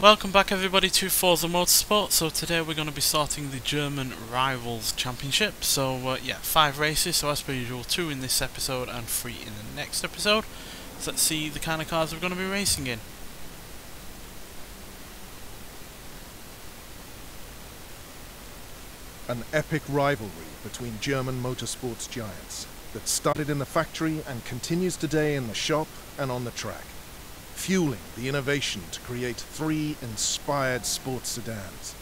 Welcome back everybody to Forza Motorsport. So today we're going to be starting the German Rivals Championship. So uh, yeah, five races, so as per usual, two in this episode and three in the next episode. So let's see the kind of cars we're going to be racing in. An epic rivalry between German motorsports giants that started in the factory and continues today in the shop and on the track fueling the innovation to create three inspired sports sedans.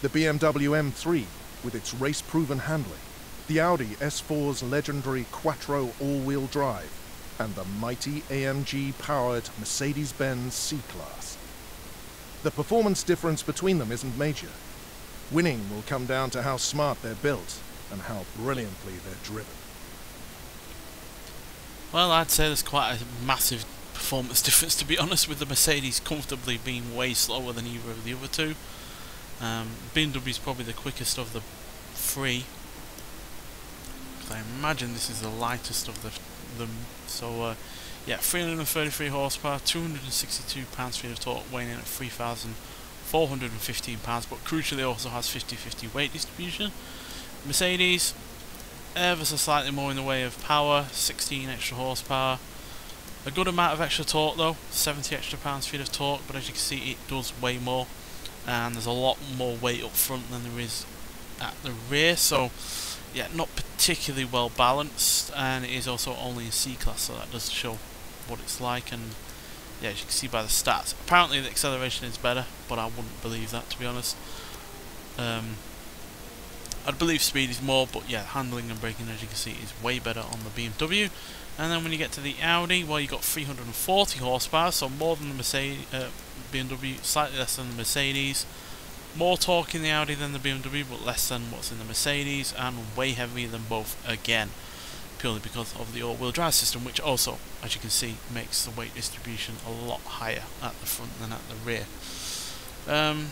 The BMW M3, with its race-proven handling, the Audi S4's legendary Quattro all-wheel drive, and the mighty AMG-powered Mercedes-Benz C-Class. The performance difference between them isn't major. Winning will come down to how smart they're built and how brilliantly they're driven. Well, I'd say there's quite a massive performance difference to be honest with the Mercedes comfortably being way slower than either of the other two. Um, BMW is probably the quickest of the three. I imagine this is the lightest of the them. So uh, yeah, 333 horsepower, 262 pounds-feet of torque, weighing in at 3,415 pounds. But crucially, also has 50-50 weight distribution. Mercedes, ever so slightly more in the way of power, 16 extra horsepower. A good amount of extra torque though, 70 extra pounds feet of torque, but as you can see it does weigh more and there's a lot more weight up front than there is at the rear, so yeah, not particularly well balanced and it is also only in C-Class, so that does show what it's like and yeah, as you can see by the stats. Apparently the acceleration is better, but I wouldn't believe that to be honest. Um, I'd believe speed is more, but yeah, handling and braking, as you can see, is way better on the BMW. And then when you get to the Audi, well, you got 340 horsepower, so more than the Mercedes, uh, BMW, slightly less than the Mercedes. More torque in the Audi than the BMW, but less than what's in the Mercedes, and way heavier than both again, purely because of the all-wheel drive system, which also, as you can see, makes the weight distribution a lot higher at the front than at the rear. Um,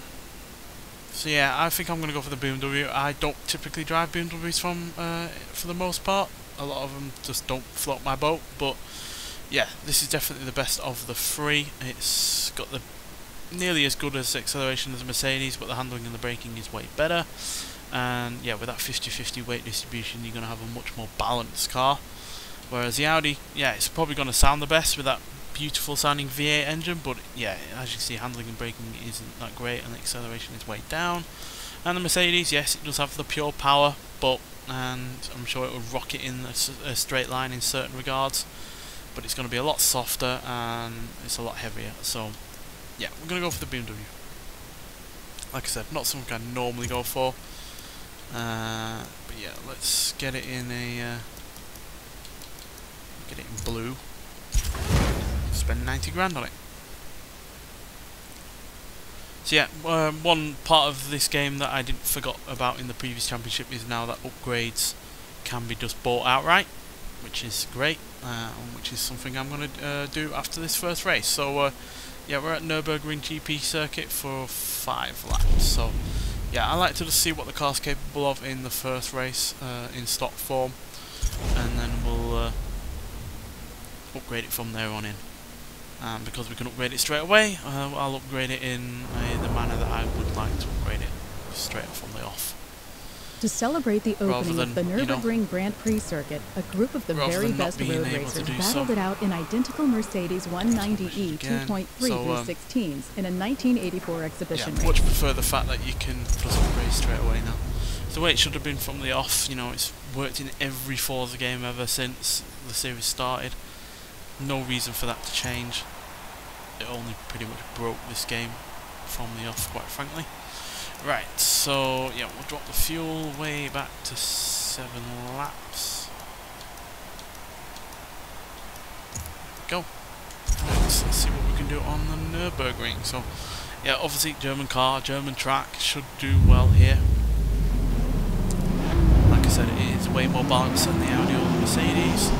so yeah, I think I'm going to go for the BMW. I don't typically drive BMWs from, uh, for the most part. A lot of them just don't float my boat, but yeah, this is definitely the best of the three. It's got the nearly as good as acceleration as a Mercedes, but the handling and the braking is way better. And yeah, with that 50-50 weight distribution, you're going to have a much more balanced car. Whereas the Audi, yeah, it's probably going to sound the best with that beautiful sounding V8 engine, but yeah, as you can see, handling and braking isn't that great, and the acceleration is way down. And the Mercedes, yes, it does have the pure power, but and I'm sure it will rock it in a, a straight line in certain regards, but it's going to be a lot softer and it's a lot heavier. So, yeah, we're going to go for the BMW. Like I said, not something I normally go for. Uh, but yeah, let's get it in a uh, get it in blue spend 90 grand on it. So yeah, um, one part of this game that I didn't forgot about in the previous championship is now that upgrades can be just bought outright, which is great, uh, which is something I'm going to uh, do after this first race. So uh, yeah, we're at Nürburgring GP circuit for five laps. So yeah, I like to just see what the car's capable of in the first race uh, in stock form, and then we'll uh, upgrade it from there on in. And because we can upgrade it straight away, uh, I'll upgrade it in uh, the manner that I would like to upgrade it, straight off on the off. To celebrate the opening than, of the Nürburgring you know, Grand Prix circuit, a group of the very best road racers battled so. it out in identical Mercedes 190E 2.3 so, um, 16s in a 1984 exhibition yeah, much prefer the fact that you can just upgrade straight away now. It's the way it should have been from the off, you know, it's worked in every Forza game ever since the series started no reason for that to change. It only pretty much broke this game from the off, quite frankly. Right, so yeah, we'll drop the fuel way back to seven laps. Go. Right, let's see what we can do on the Nürburgring. So, yeah, obviously German car, German track should do well here. Like I said, it is way more balanced than the Audi or the Mercedes.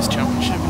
this championship.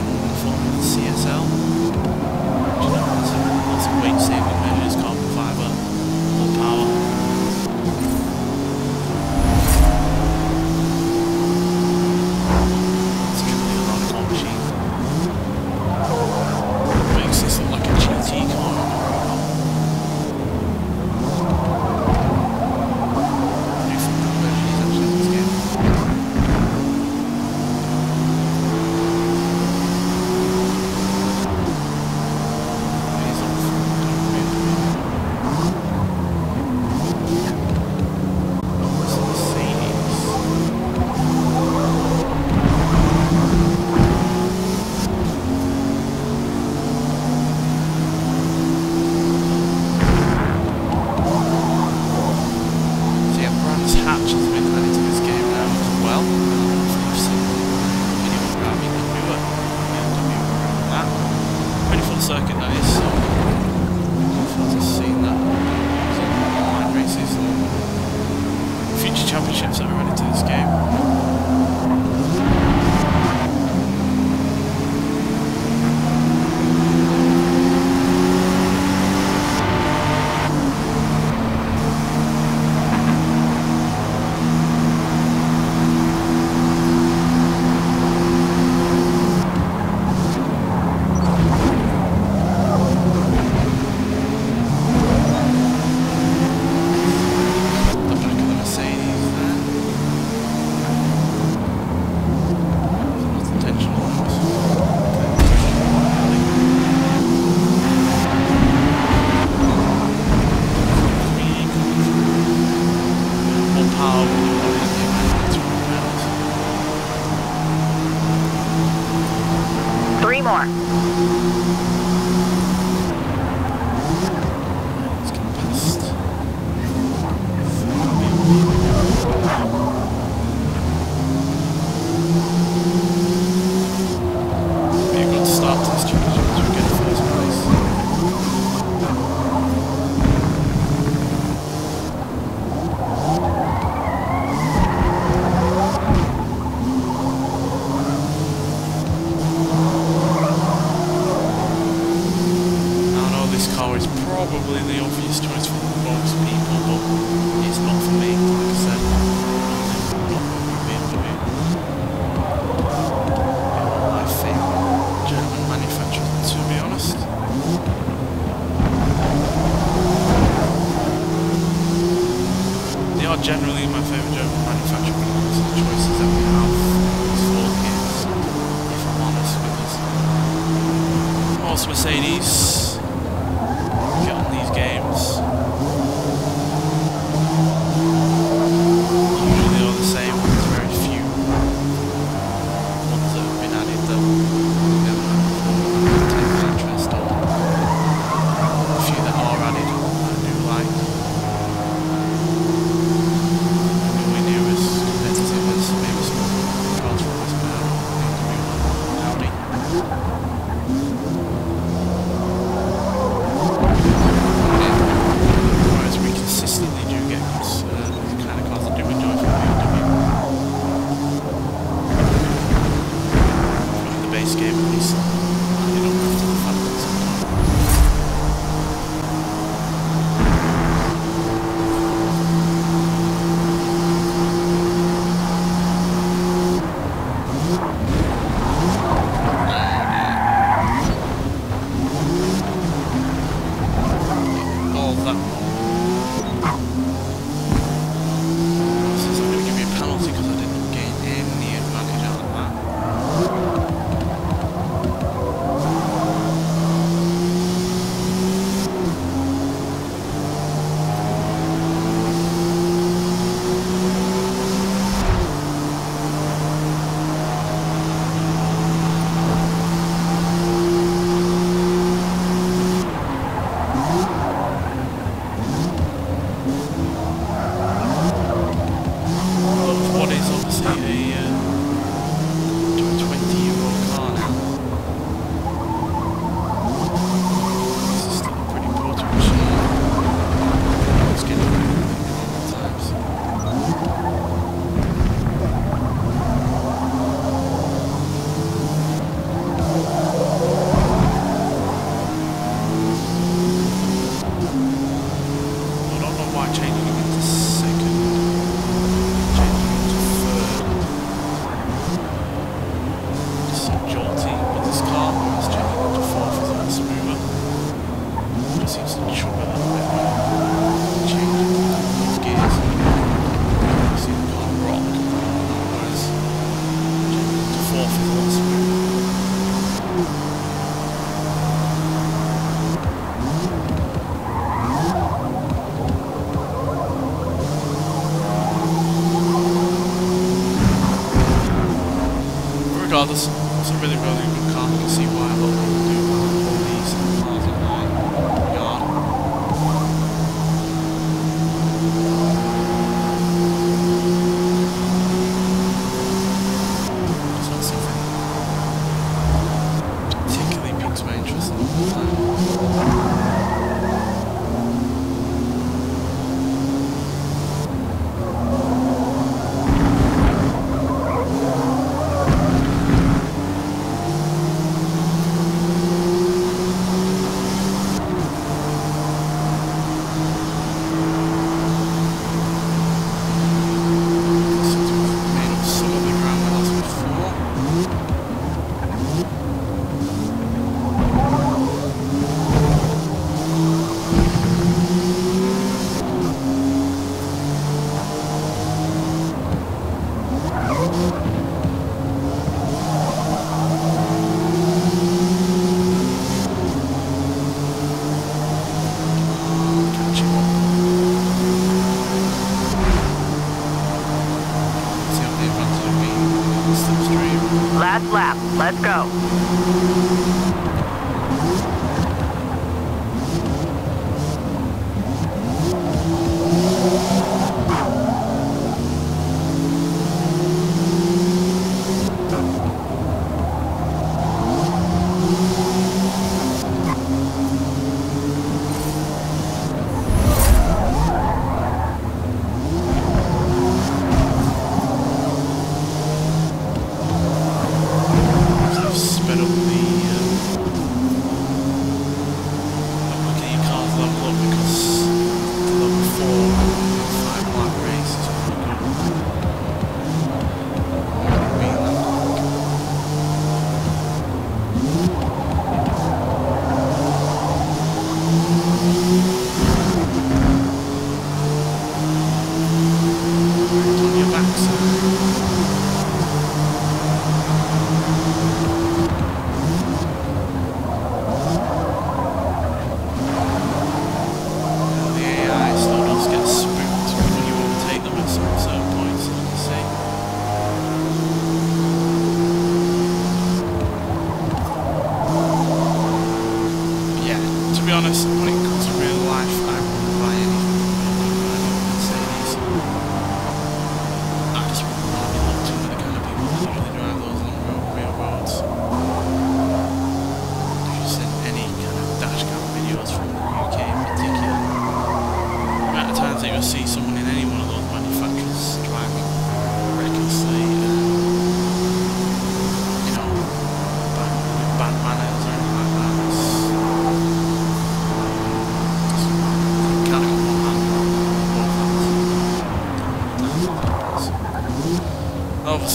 more.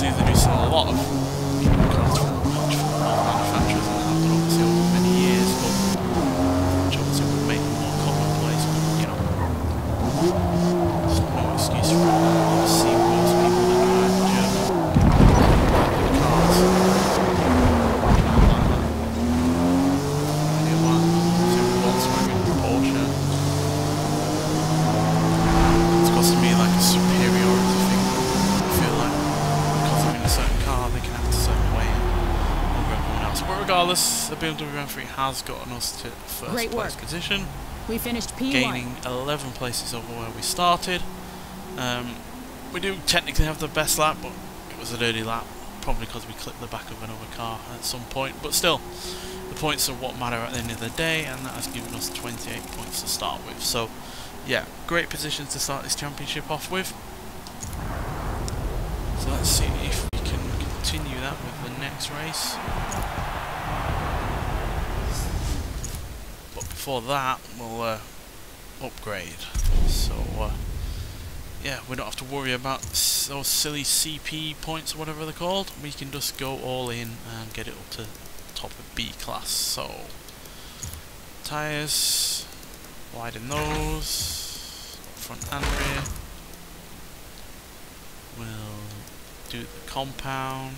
They do sell a lot of BMW M3 has gotten us to first Great place work. position We finished P1. gaining 11 places over where we started. Um, we do technically have the best lap, but it was a dirty lap, probably because we clipped the back of another car at some point. But still, the points are what matter at the end of the day, and that has given us 28 points to start with. So, yeah, great position to start this championship off with. So let's see if we can continue that with the next race. But before that, we'll uh, upgrade. So, uh, yeah, we don't have to worry about those silly CP points or whatever they're called. We can just go all in and get it up to top of B class. So, tyres, widen those, front and rear. We'll do the compound.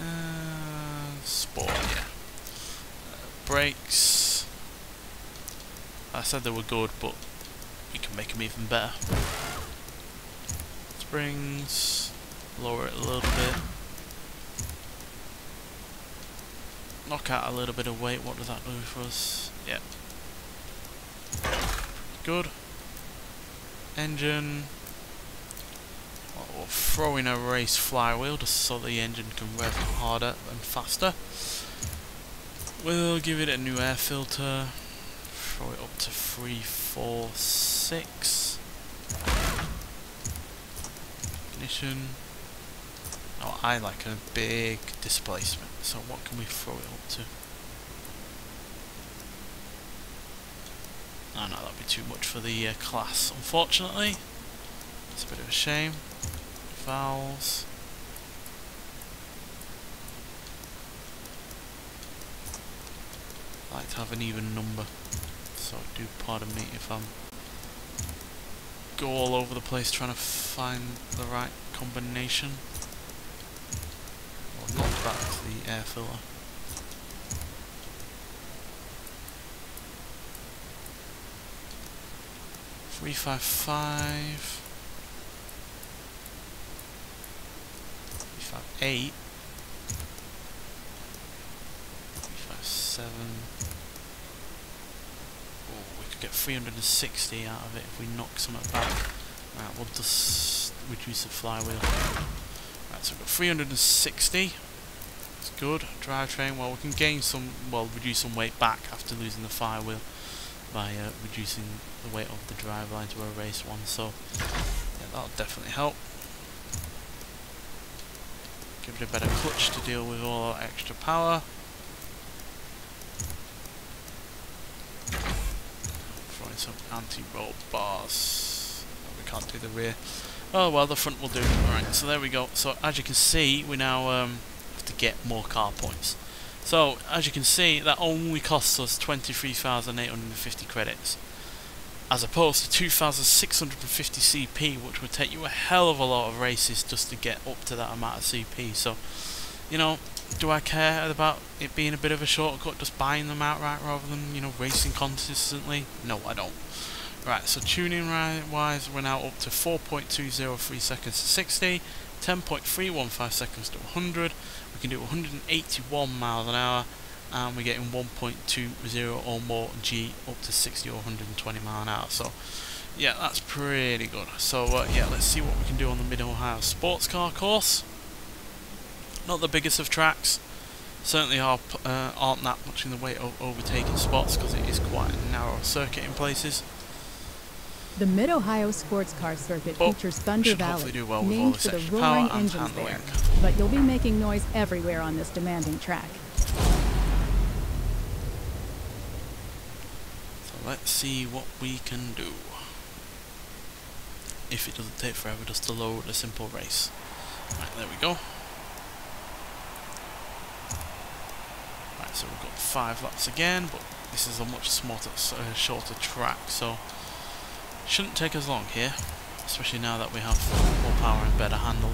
Uh, sport, yeah. Uh, brakes. I said they were good, but we can make them even better. Springs, lower it a little bit. Knock out a little bit of weight, what does that do for us? Yep. Good. Engine. Well, we'll throw in a race flywheel just so the engine can rev harder and faster. We'll give it a new air filter. Throw it up to 3, 4, 6. Ignition. Oh, I like a big displacement. So what can we throw it up to? Oh no, that'd be too much for the uh, class, unfortunately. It's a bit of a shame. Valves. I like to have an even number. So do pardon me if I'm go all over the place trying to find the right combination. Or knock back the air filler. Three five five. Five eight. Five seven get 360 out of it if we knock some back. Right, we'll just reduce the flywheel. Right, so we've got 360. It's good. Drivetrain, well we can gain some, well reduce some weight back after losing the flywheel by uh, reducing the weight of the driveline to a race one, so yeah, that'll definitely help. Give it a better clutch to deal with all our extra power. some anti-roll bars. we can't do the rear. Oh well, the front will do. Alright, so there we go. So as you can see, we now um, have to get more car points. So, as you can see, that only costs us 23,850 credits. As opposed to 2,650 CP, which would take you a hell of a lot of races just to get up to that amount of CP. So, you know, do I care about it being a bit of a shortcut, just buying them outright rather than, you know, racing consistently? No, I don't. Right, so tuning wise, we're now up to 4.203 seconds to 60, 10.315 seconds to 100, we can do 181 miles an hour, and we're getting 1.20 or more G up to 60 or 120 mile an hour. So, yeah, that's pretty good. So, uh, yeah, let's see what we can do on the Mid-Ohio Sports Car course. Not the biggest of tracks. Certainly are, uh, aren't that much in the way of overtaking spots because it is quite a narrow circuit in places. The Mid-Ohio Sports Car Circuit but features Thunder Valley, well named for the roaring engines there. But you'll be making noise everywhere on this demanding track. Let's see what we can do. If it doesn't take forever just to load a simple race. Right, there we go. so we've got five laps again, but this is a much smarter, uh, shorter track, so shouldn't take us long here, especially now that we have more power and better handle.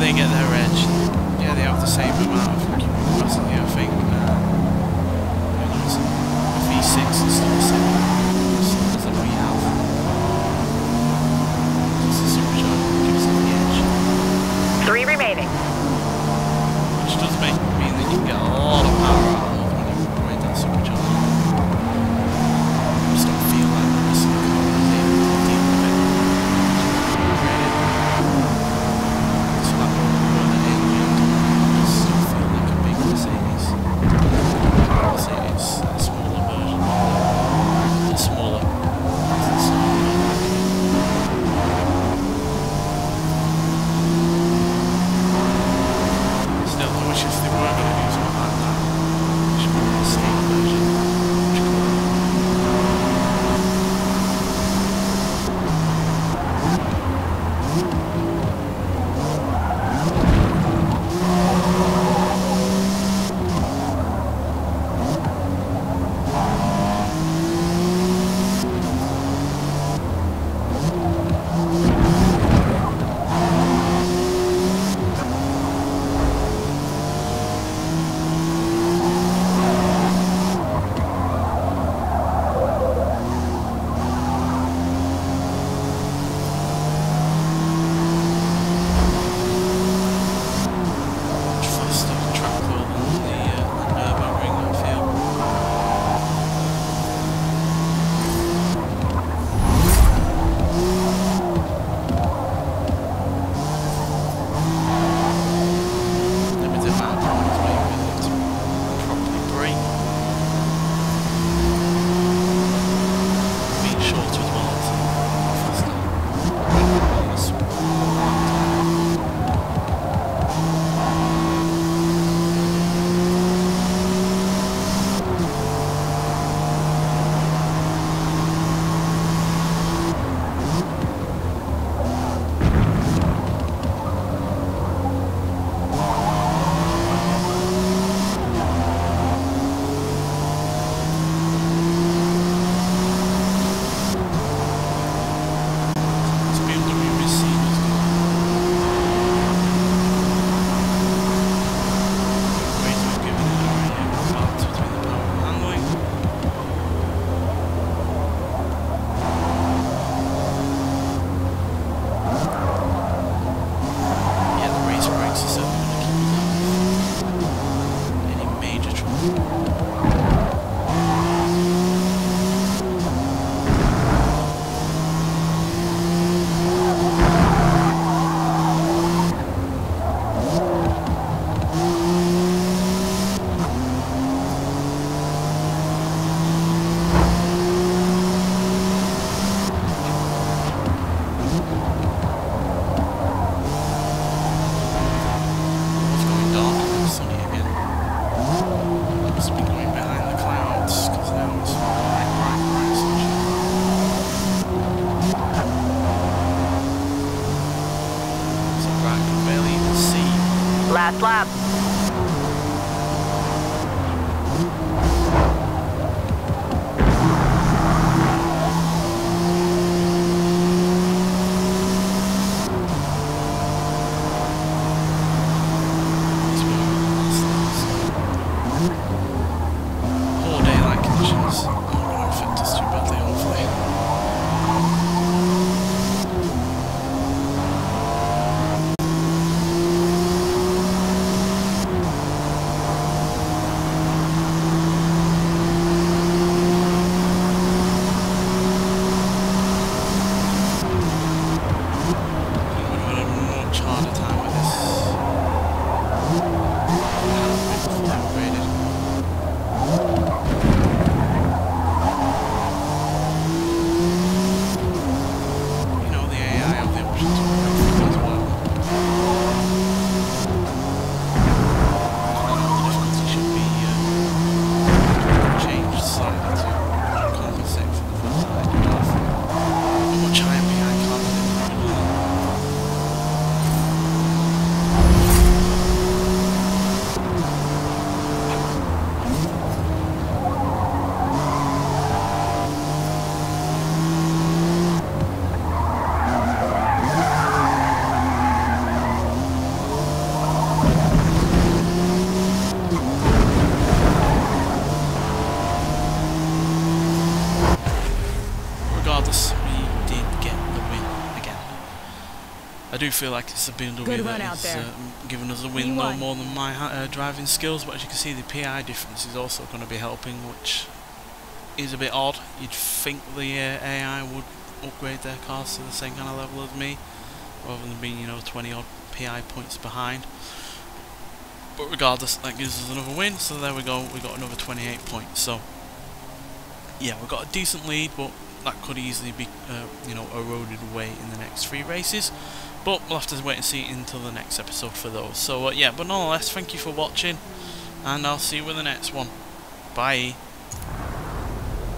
They get their edge? Yeah, they have the same amount of capacity, I think. Uh, V6 is still the same. Three remaining. Which does make mean that you can get a lot of power do feel like it's a BMW that is uh, giving us a win though more than my uh, driving skills but as you can see the PI difference is also going to be helping which is a bit odd. You'd think the uh, AI would upgrade their cars to the same kind of level as me rather than being you know 20 odd PI points behind. But regardless that gives us another win so there we go we got another 28 points so yeah we've got a decent lead but that could easily be uh, you know eroded away in the next three races but we'll have to wait and see until the next episode for those. So uh, yeah but nonetheless thank you for watching and I'll see you with the next one. Bye